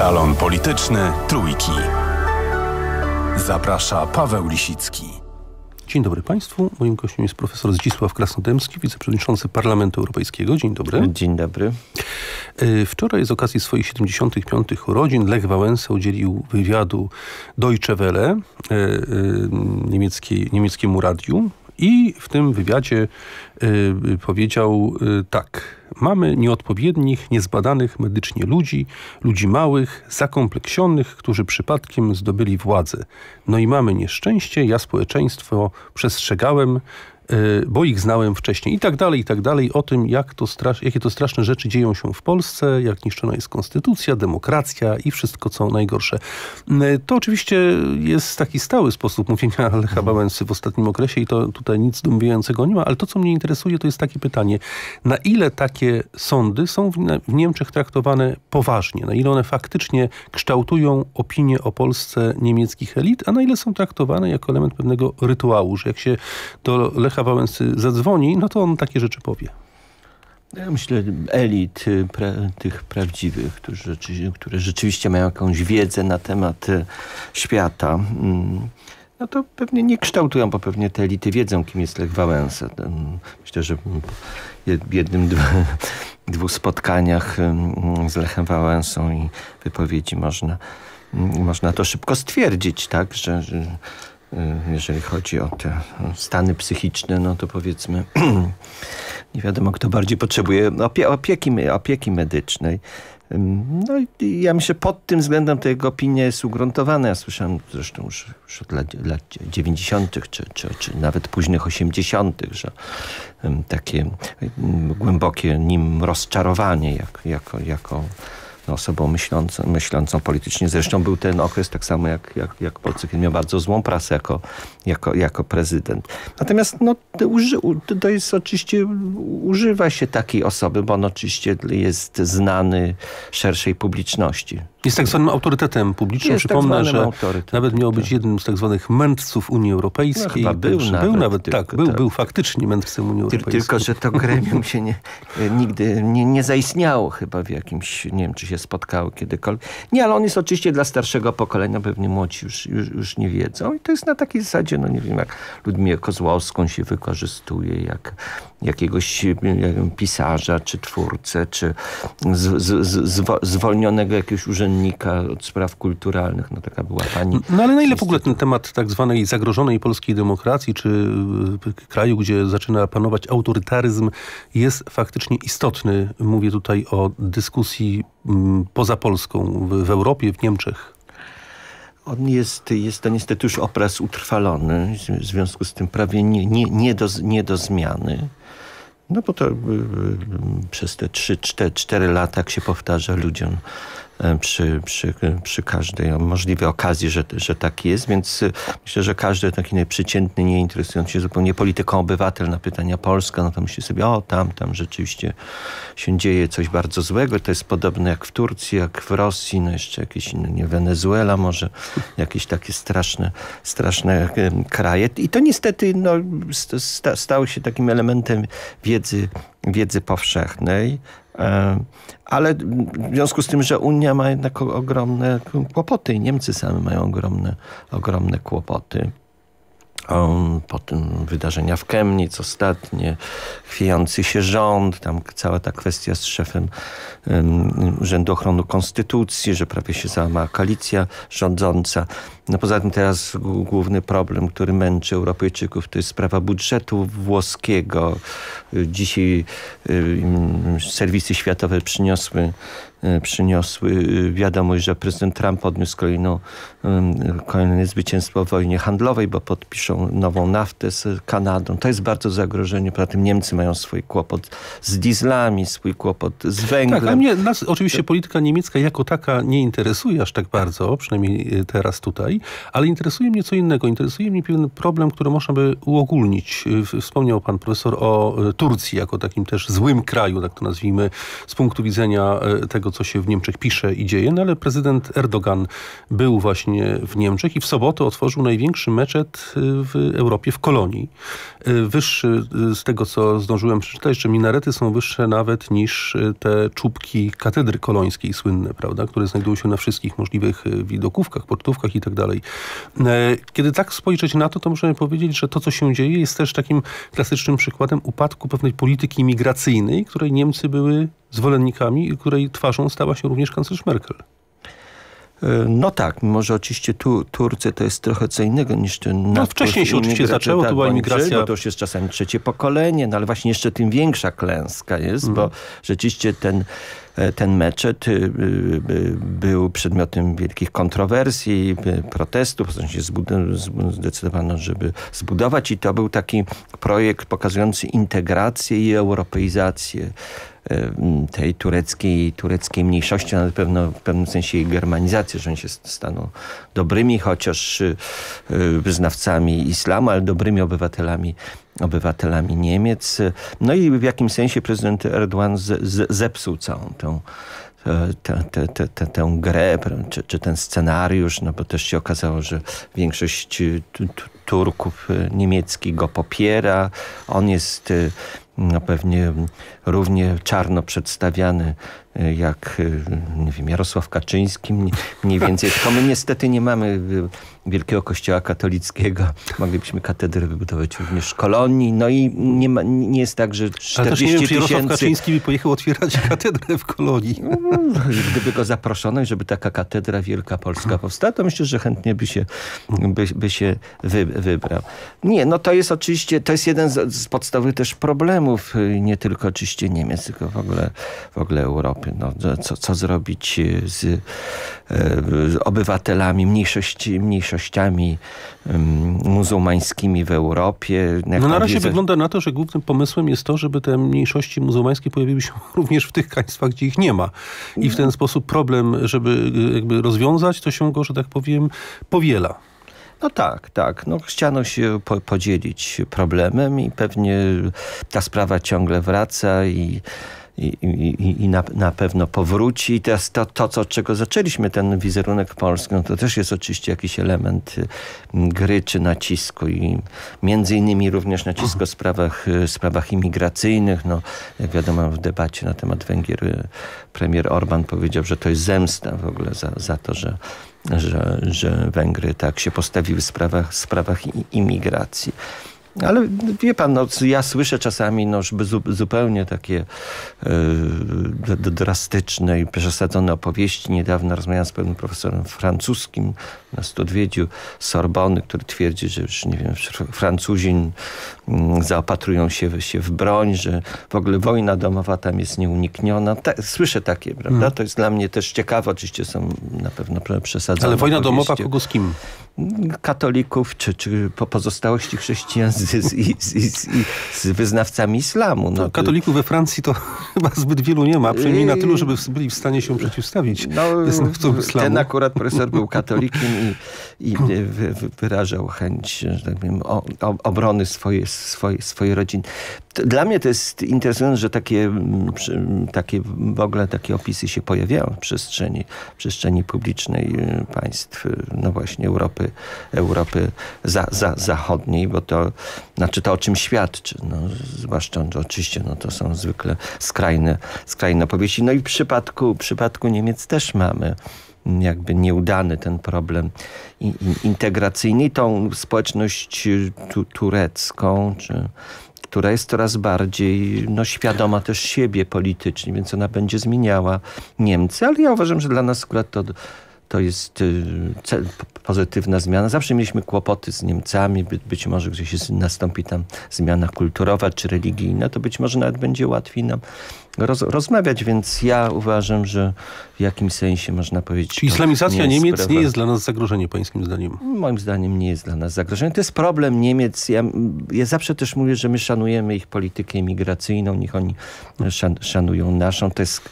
Salon Polityczny Trójki. Zaprasza Paweł Lisicki. Dzień dobry Państwu. Moim gościem jest profesor Zdzisław Krasnodębski, wiceprzewodniczący Parlamentu Europejskiego. Dzień dobry. Dzień dobry. E, wczoraj z okazji swoich 75. urodzin Lech Wałęsa udzielił wywiadu Deutsche Welle, e, e, niemieckiemu radiu. I w tym wywiadzie y, powiedział y, tak. Mamy nieodpowiednich, niezbadanych medycznie ludzi, ludzi małych, zakompleksionych, którzy przypadkiem zdobyli władzę. No i mamy nieszczęście, ja społeczeństwo przestrzegałem, bo ich znałem wcześniej i tak dalej, i tak dalej, o tym, jak to strasz, jakie to straszne rzeczy dzieją się w Polsce, jak niszczona jest konstytucja, demokracja i wszystko, co najgorsze. Y, to oczywiście jest taki stały sposób mówienia Lecha Wałęsy w ostatnim okresie i to tutaj nic zdumiewającego nie ma, ale to, co mnie interesuje, to jest takie pytanie, na ile takie sądy są w Niemczech traktowane poważnie, na ile one faktycznie kształtują opinię o Polsce niemieckich elit, a na ile są traktowane jako element pewnego rytuału, że jak się do Lecha Lecha Wałęsy zadzwoni, no to on takie rzeczy powie. Ja myślę, elit y, pra, tych prawdziwych, którzy, które rzeczywiście mają jakąś wiedzę na temat y, świata, mm, no to pewnie nie kształtują, bo pewnie te elity wiedzą, kim jest Lech Wałęsa. Myślę, że w jednym, dwóch spotkaniach z Lechem Wałęsą i wypowiedzi można, można to szybko stwierdzić, tak, że, że Y, jeżeli chodzi o te stany psychiczne, no to powiedzmy nie wiadomo kto bardziej potrzebuje opie opieki, opieki medycznej. No i ja myślę, pod tym względem to jego opinia jest ugruntowana. Ja słyszałem zresztą już, już od lat, lat 90. Czy, czy, czy nawet późnych 80., że takie głębokie nim rozczarowanie jak, jako, jako osobą myślącą, myślącą politycznie. Zresztą był ten okres tak samo jak, jak, jak Polsce, miał bardzo złą prasę jako, jako, jako prezydent. Natomiast no, to jest oczywiście, używa się takiej osoby, bo on oczywiście jest znany szerszej publiczności. Jest tak zwanym autorytetem publicznym. Jest tak Przypomnę, tak że nawet miał być tak. jednym z tak zwanych mędrców Unii Europejskiej. No, był, był nawet, nawet, tak, był, tak. był faktycznie mędrcem Unii Europejskiej. Tylko, że to gremium się nie, nigdy nie, nie zaistniało chyba w jakimś, nie wiem, czy się spotkało kiedykolwiek. Nie, ale on jest oczywiście dla starszego pokolenia, pewnie młodzi już, już, już nie wiedzą. I to jest na takiej zasadzie, no nie wiem, jak Ludmiłę Kozłowską się wykorzystuje, jak jakiegoś pisarza, czy twórcę, czy z, z, z, zwolnionego jakiegoś urzędnika od spraw kulturalnych. No taka była pani. No ale na ile w ogóle ten temat tak zwanej zagrożonej polskiej demokracji, czy y, kraju, gdzie zaczyna panować autorytaryzm, jest faktycznie istotny? Mówię tutaj o dyskusji mm, poza Polską, w, Europie, w Niemczech. On jest, jest to niestety już obraz utrwalony, w związku z tym prawie nie, nie, nie, do, nie do zmiany. No bo to y, y, przez te 3-4 lata, jak się powtarza ludziom przy, przy, przy każdej możliwej okazji, że, że tak jest, więc e, myślę, że każdy taki najprzeciętny, nie interesujący się zupełnie polityką obywatel na pytania Polska, no to myśli sobie, o tam, tam rzeczywiście się dzieje coś bardzo złego. To jest podobne jak w Turcji, jak w Rosji, no jeszcze jakieś inne, nie Wenezuela może, jakieś takie straszne, straszne e, kraje. I to niestety no, stało się takim elementem wiedzy, wiedzy powszechnej. Ale w związku z tym, że Unia ma jednak ogromne kłopoty i Niemcy same mają ogromne, ogromne kłopoty. Potem wydarzenia w Chemnitz ostatnie, chwiejący się rząd, tam cała ta kwestia z szefem um, Urzędu Ochrony Konstytucji, że prawie się załamała koalicja rządząca. No poza tym teraz główny problem, który męczy Europejczyków, to jest sprawa budżetu włoskiego. Dzisiaj y, serwisy światowe przyniosły przyniosły e, wiadomość, że prezydent Trump odniósł kolejną, kolejne zwycięstwo w wojnie handlowej, bo podpiszą nową naftę z Kanadą. To jest bardzo zagrożenie. Poza tym Niemcy mają swój kłopot z dieslami, swój kłopot z węglem. Tak, a mnie nas oczywiście polityka niemiecka jako taka nie interesuje aż tak bardzo, przynajmniej e, teraz tutaj, ale interesuje mnie co innego. Interesuje mnie pewien problem, który można by uogólnić. Wspomniał pan profesor o Turcji jako takim też złym kraju, tak to nazwijmy, z punktu widzenia tego, co się w Niemczech pisze i dzieje, no ale prezydent Erdogan był właśnie w Niemczech i w sobotę otworzył największy meczet w Europie, w Kolonii. Wyższy z tego, co zdążyłem przeczytać, że minarety są wyższe nawet niż te czubki katedry kolońskiej słynne, prawda, które znajdują się na wszystkich możliwych widokówkach, portówkach i tak dalej. Kiedy tak spojrzeć na to, to możemy powiedzieć, że to, co się dzieje, jest też takim klasycznym przykładem upadku pewnej polityki migracyjnej, której Niemcy były zwolennikami i której twarzą stała się również kanclerz Merkel. No tak, mimo że oczywiście tu, Turcy to jest trochę co innego niż ten... No wcześniej się oczywiście zaczęło, to była imigracja... Bo to już jest czasami trzecie pokolenie, no ale właśnie jeszcze tym większa klęska jest, mm. bo mhm. rzeczywiście ten E, ten meczet y, y, był przedmiotem wielkich kontrowersji, protestów. się zdecydowano, żeby zbudować i to był taki projekt pokazujący integrację i europeizację e, tej tureckiej, tureckiej mniejszości, na pewno w pewnym sensie jej germanizację, że oni się staną dobrymi, chociaż wyznawcami islamu, ale dobrymi obywatelami obywatelami Niemiec. No i w jakim sensie prezydent Erdogan zepsuł całą tę tę, tę, tę, tę grę, czy, czy ten scenariusz, no bo też się okazało, że większość Turków niemieckich go popiera. On jest no pewnie równie czarno przedstawiany e, jak e, nie wiem, Jarosław Kaczyński mniej więcej. Tylko my niestety nie mamy e, wielkiego kościoła katolickiego. Moglibyśmy katedrę wybudować również w kolonii. No i nie, ma, nie jest tak, że 40 Ale też nie wiem, czy Jarosław Kaczyński by pojechał otwierać katedrę w kolonii. Gdyby go zaproszono i żeby taka katedra Wielka Polska powstała, to myślę, że chętnie by się, by, by się wy, wybrał. Nie, no to jest oczywiście, to jest jeden z, z podstawowych też problemów, nie tylko oczywiście Niemiec, tylko w ogóle, w ogóle Europy. No, co, co zrobić e, z obywatelami, mniejszości, mniejszościami muzułmańskimi w Europie. no na razie wygląda na to, że głównym pomysłem jest to, żeby te mniejszości muzułmańskie pojawiły się również w tych państwach, gdzie ich nie ma. I w ten sposób problem, żeby jakby rozwiązać, to się go, że tak powiem, powiela. No tak, tak. No, chciano się po podzielić problemem i pewnie ta sprawa ciągle wraca i i, i, i na, na, pewno powróci. I teraz to, to, co, od czego zaczęliśmy, ten wizerunek polski, no to też jest oczywiście jakiś element y, gry czy nacisku i między innymi również nacisku w sprawach, y, sprawach imigracyjnych. No, jak wiadomo w debacie na temat Węgier y, premier Orban powiedział, że to jest zemsta w ogóle za, za to, że że, że Węgry tak się postawiły w sprawach, w sprawach imigracji. Ale wie pan, no, ja słyszę czasami no, zupełnie takie e, drastyczne i przesadzone opowieści. Niedawno rozmawiałem z pewnym profesorem francuskim na odwiedził Sorbony, który twierdzi, że już nie wiem, Francuzi mm, zaopatrują się, się w broń, że w ogóle wojna domowa tam jest nieunikniona. Ta, słyszę takie, prawda? Hmm. To jest dla mnie też ciekawe. Oczywiście są na pewno przesadzone. Ale wojna opowieści. domowa kogo z kim? katolików, czy, czy po pozostałości z, z, z, z wyznawcami islamu. No, katolików we Francji to chyba zbyt wielu nie ma, przynajmniej na tylu, żeby byli w stanie się przeciwstawić no, wyznawcom islamu. Ten akurat profesor był katolikiem i, i wyrażał chęć, że tak powiem, obrony swojej, swojej, swojej rodziny. Dla mnie to jest interesujące, że takie, takie w ogóle takie opisy się pojawiają w przestrzeni, w przestrzeni publicznej y, państw, y, no właśnie Europy, Europy za, za, zachodniej, bo to znaczy to o czym świadczy. No, zwłaszcza że oczywiście no, to są zwykle skrajne, skrajne opowieści. No i w przypadku, w przypadku Niemiec też mamy jakby nieudany ten problem integracyjny. Tą społeczność tu, turecką, czy która jest coraz bardziej no, świadoma też siebie politycznie, więc ona będzie zmieniała Niemcy, ale ja uważam, że dla nas akurat to to jest y, pozytywna zmiana. Zawsze mieliśmy kłopoty z Niemcami, By, być może gdzieś nastąpi tam zmiana kulturowa czy religijna, to być może nawet będzie łatwiej nam roz, rozmawiać, więc ja uważam, że w jakimś sensie można powiedzieć... Czy islamizacja nie Niemiec sprawa... nie jest dla nas zagrożeniem, pańskim zdaniem? Moim zdaniem nie jest dla nas zagrożeniem. To jest problem Niemiec. Ja, ja zawsze też mówię, że my szanujemy ich politykę imigracyjną, niech oni szan, szanują naszą. To jest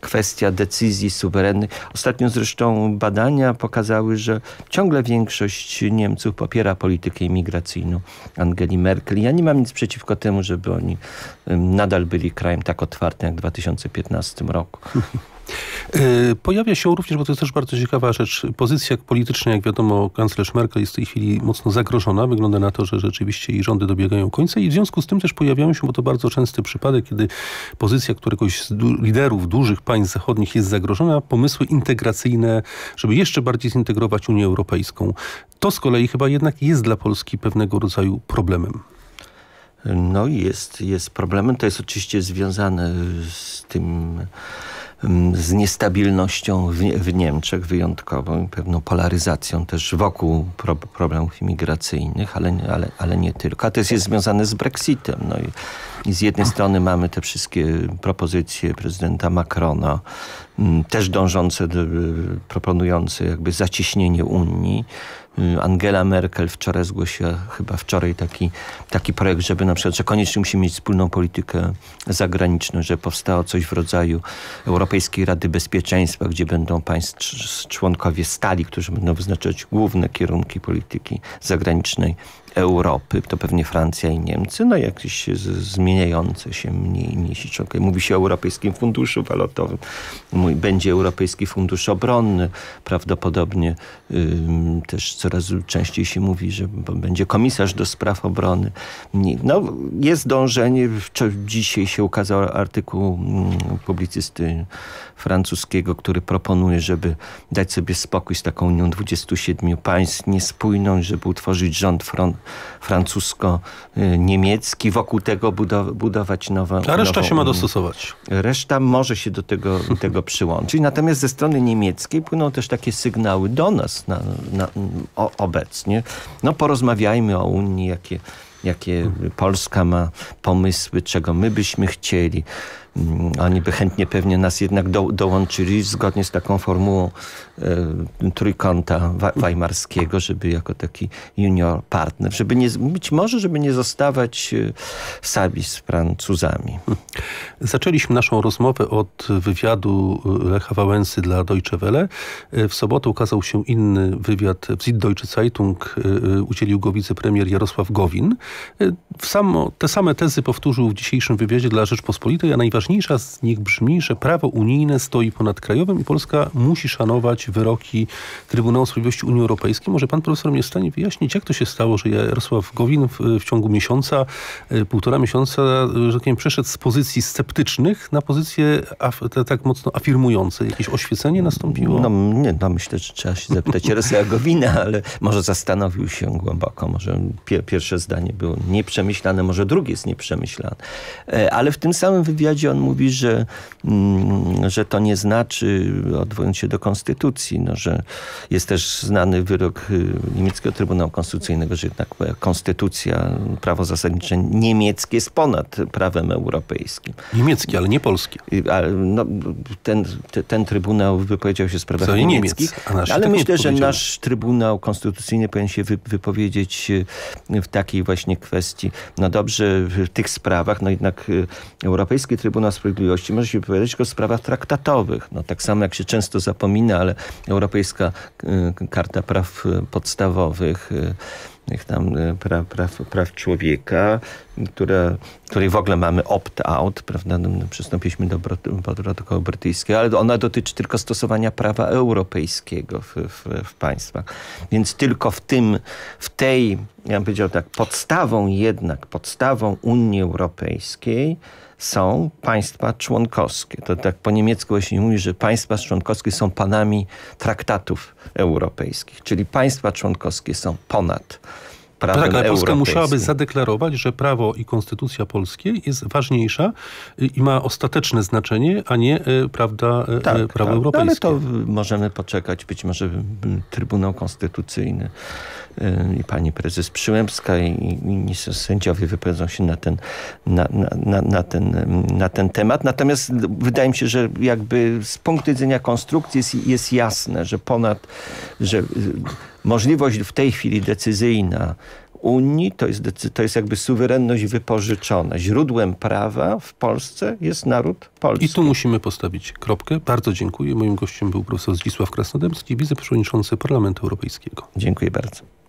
kwestia decyzji suwerennych. Ostatnio zresztą badania pokazały, że ciągle większość Niemców popiera politykę imigracyjną Angeli Merkel. Ja nie mam nic przeciwko temu, żeby oni nadal byli krajem tak otwartym, w 2015 roku. E, pojawia się również, bo to jest też bardzo ciekawa rzecz, pozycja polityczna, jak wiadomo, kanclerz Merkel jest w tej chwili mocno zagrożona. Wygląda na to, że rzeczywiście jej rządy dobiegają końca i w związku z tym też pojawiają się, bo to bardzo częsty przypadek, kiedy pozycja któregoś z du liderów dużych państw zachodnich jest zagrożona, pomysły integracyjne, żeby jeszcze bardziej zintegrować Unię Europejską. To z kolei chyba jednak jest dla Polski pewnego rodzaju problemem. No jest, jest problemem. To jest oczywiście związane z tym Mm, z niestabilnością w, w Niemczech wyjątkową pewną polaryzacją też wokół pro, problemów imigracyjnych, ale, ale, ale nie tylko. A to jest, jest związane z Brexitem. No i, i z jednej strony mamy te wszystkie propozycje prezydenta Macrona, też dążące, do, proponujące jakby zacieśnienie Unii, Y, Angela Merkel wczoraj zgłosiła chyba wczoraj taki, taki projekt, żeby na przykład, że koniecznie musimy mieć wspólną politykę zagraniczną, że powstało coś w rodzaju Europejskiej Rady Bezpieczeństwa, gdzie będą państw członkowie stali, którzy będą wyznaczać główne kierunki polityki zagranicznej Europy, to pewnie Francja i Niemcy, no jakieś zmieniające się mniej niż Mówi się o Europejskim Funduszu Walutowym, będzie Europejski Fundusz Obronny, prawdopodobnie też coraz częściej się mówi, że będzie komisarz do spraw obrony. No, jest dążenie, dzisiaj się ukazał artykuł mm, publicysty francuskiego, który proponuje, żeby dać sobie spokój z taką Unią 27 państw niespójną, żeby utworzyć rząd front, francusko-niemiecki, wokół tego budować nową A reszta nową się ma dostosować. Reszta może się do tego, tego przyłączyć. Natomiast ze strony niemieckiej płyną też takie sygnały do nas na, na, o, obecnie. No porozmawiajmy o Unii, jakie, jakie Polska ma pomysły, czego my byśmy chcieli. Mm, oni by chętnie pewnie nas jednak do, dołączyli zgodnie z taką formułą e, trójkąta weimarskiego, żeby jako taki junior partner, żeby nie, być może, żeby nie zostawać e, sami z Francuzami. Zaczęliśmy naszą rozmowę od wywiadu Lecha Wałęsy dla Deutsche Welle. E, w sobotę ukazał się inny wywiad w Süddeutsche Zeitung. E, udzielił go wicepremier Jarosław Gowin. Samo, te same tezy powtórzył w dzisiejszym wywiadzie dla Rzeczpospolitej, a najważniejsze najważniejsza z nich brzmi, że prawo unijne stoi ponad krajowym i Polska musi szanować wyroki Trybunału Sprawiedliwości Unii Europejskiej. Może pan profesor mnie w stanie wyjaśnić, jak to się stało, że Jarosław Gowin w, w ciągu miesiąca, e, półtora miesiąca, że tak powiem, przeszedł z pozycji sceptycznych na pozycje af, te, tak mocno afirmujące. Jakieś oświecenie nastąpiło? No, nie, no myślę, że trzeba się zapytać Jarosława Gowina, ale może zastanowił się głęboko. Może pier pierwsze zdanie było nieprzemyślane, może drugie jest nieprzemyślane. E, ale w tym samym wywiadzie on mówi, że, mm, że to nie znaczy, odwołując się do konstytucji, no, że jest też znany wyrok y, niemieckiego Trybunału Konstytucyjnego, że jednak konstytucja, prawo zasadnicze niemieckie jest ponad prawem europejskim. Niemieckie, ale nie polskie. Y, no, ten, ten Trybunał wypowiedział się w sprawach Co niemieckich, Niemiec, ale myślę, że nasz Trybunał Konstytucyjny powinien się wypowiedzieć y, w takiej właśnie kwestii. No dobrze, w tych sprawach, no jednak Europejski Trybunał Trybunał Sprawiedliwości może się wypowiadać tylko w sprawach traktatowych. No, tak samo jak się często zapomina, ale Europejska y, Karta Praw Podstawowych y, tam y, praw, praw, praw człowieka, które, której w ogóle mamy opt-out, prawda? No, no, przystąpiliśmy do protokołu brytyjskiego, ale ona dotyczy tylko stosowania prawa europejskiego w, w, w, państwach. Więc tylko w tym, w tej, ja bym powiedział tak, podstawą jednak, podstawą Unii Europejskiej są państwa członkowskie. To tak po niemiecku właśnie mówi, że państwa członkowskie są panami traktatów europejskich, czyli państwa członkowskie są ponad prawem tak, ale Polska musiałaby zadeklarować, że prawo i konstytucja polskie jest ważniejsza i ma ostateczne znaczenie, a nie e, prawda, e, tak, prawo tak. europejskie. Ale to możemy poczekać. Być może Trybunał Konstytucyjny i pani prezes Przyłębska i, i sędziowie wypowiedzą się na ten, na, na, na, ten, na ten temat. Natomiast wydaje mi się, że jakby z punktu widzenia konstrukcji jest, jest jasne, że ponad, że możliwość w tej chwili decyzyjna Unii to jest, to jest jakby suwerenność wypożyczona. Źródłem prawa w Polsce jest naród polski. I tu musimy postawić kropkę. Bardzo dziękuję. Moim gościem był profesor Zdzisław Krasnodębski, wiceprzewodniczący Parlamentu Europejskiego. Dziękuję bardzo.